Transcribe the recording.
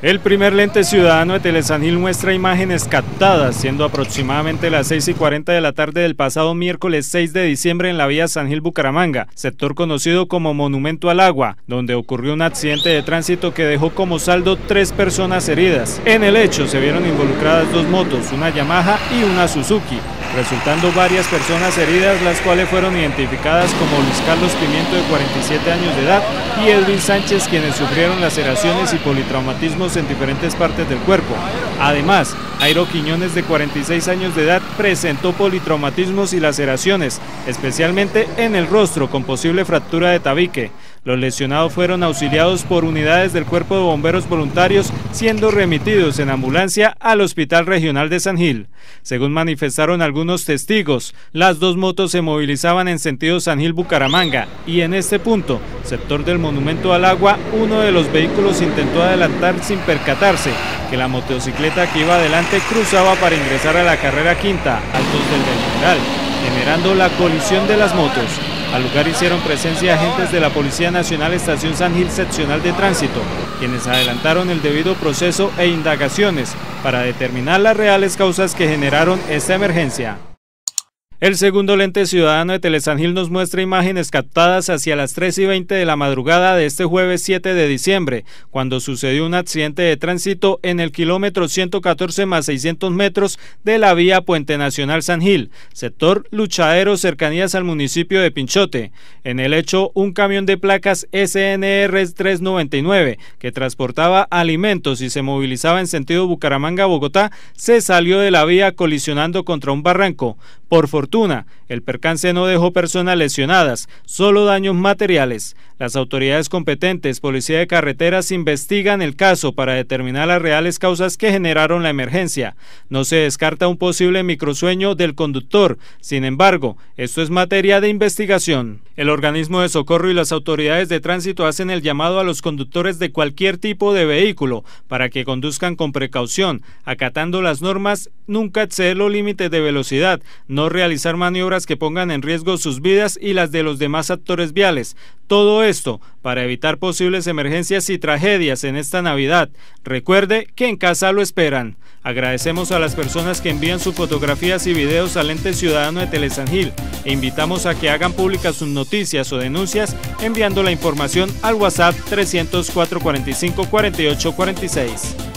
El primer lente ciudadano de Telesanil muestra imágenes captadas, siendo aproximadamente las 6 y 40 de la tarde del pasado miércoles 6 de diciembre en la vía San Gil Bucaramanga, sector conocido como Monumento al Agua, donde ocurrió un accidente de tránsito que dejó como saldo tres personas heridas. En el hecho se vieron involucradas dos motos, una Yamaha y una Suzuki, resultando varias personas heridas, las cuales fueron identificadas como Luis Carlos Pimiento de 47 años de edad y Edwin Sánchez, quienes sufrieron laceraciones y politraumatismos en diferentes partes del cuerpo. Además, Airo Quiñones, de 46 años de edad, presentó politraumatismos y laceraciones, especialmente en el rostro, con posible fractura de tabique. Los lesionados fueron auxiliados por unidades del Cuerpo de Bomberos Voluntarios, siendo remitidos en ambulancia al Hospital Regional de San Gil. Según manifestaron algunos testigos, las dos motos se movilizaban en sentido San Gil-Bucaramanga y en este punto, sector del Monumento al Agua, uno de los vehículos intentó adelantar sin percatarse que la motocicleta que iba adelante cruzaba para ingresar a la carrera quinta, altos del General, generando la colisión de las motos. Al lugar hicieron presencia agentes de la Policía Nacional Estación San Gil Seccional de Tránsito, quienes adelantaron el debido proceso e indagaciones para determinar las reales causas que generaron esta emergencia. El segundo lente ciudadano de Telesangil nos muestra imágenes captadas hacia las 3 y 20 de la madrugada de este jueves 7 de diciembre, cuando sucedió un accidente de tránsito en el kilómetro 114 más 600 metros de la vía Puente Nacional San Gil, sector Luchadero, cercanías al municipio de Pinchote. En el hecho, un camión de placas SNR 399 que transportaba alimentos y se movilizaba en sentido Bucaramanga-Bogotá se salió de la vía colisionando contra un barranco. Por el percance no dejó personas lesionadas, solo daños materiales. Las autoridades competentes, Policía de Carreteras, investigan el caso para determinar las reales causas que generaron la emergencia. No se descarta un posible microsueño del conductor. Sin embargo, esto es materia de investigación. El organismo de socorro y las autoridades de tránsito hacen el llamado a los conductores de cualquier tipo de vehículo para que conduzcan con precaución, acatando las normas, nunca exceder los límites de velocidad, no realizar maniobras que pongan en riesgo sus vidas y las de los demás actores viales. Todo esto para evitar posibles emergencias y tragedias en esta Navidad. Recuerde que en casa lo esperan. Agradecemos a las personas que envían sus fotografías y videos al ente ciudadano de Telesangil e invitamos a que hagan públicas sus noticias o denuncias enviando la información al WhatsApp 300 445 4846.